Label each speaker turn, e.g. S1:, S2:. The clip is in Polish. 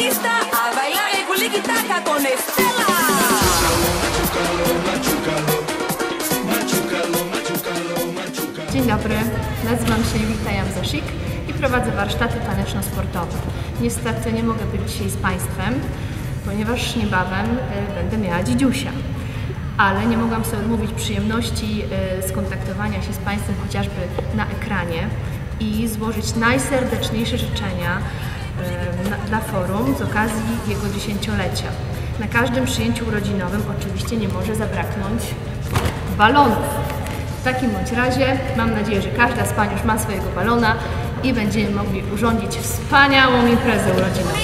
S1: artista a bailar el culiquitaca con Estela.
S2: Dzień dobry, nazywam się Julita Jamzasik i prowadzę warsztaty taneczno-sportowe. Niestety nie mogę być dzisiaj z Państwem, ponieważ niebawem y, będę miała dzidziusia. Ale nie mogłam sobie odmówić przyjemności y, skontaktowania się z Państwem chociażby na ekranie i złożyć najserdeczniejsze życzenia y, dla forum z okazji jego dziesięciolecia. Na każdym przyjęciu urodzinowym oczywiście nie może zabraknąć balonów. W takim bądź razie mam nadzieję, że każda z Pań już ma swojego balona i będziemy mogli urządzić wspaniałą imprezę urodzinową.